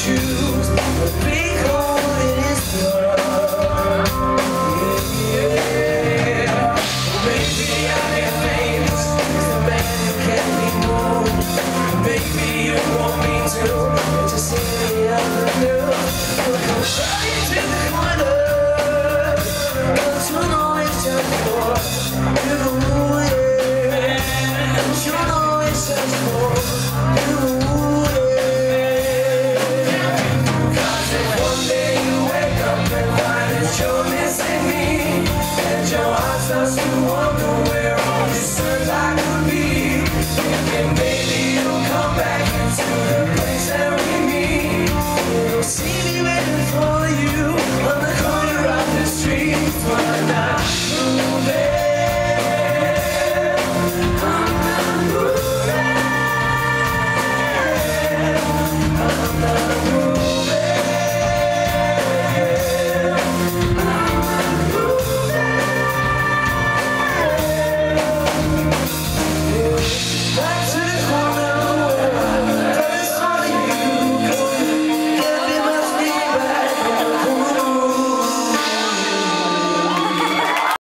true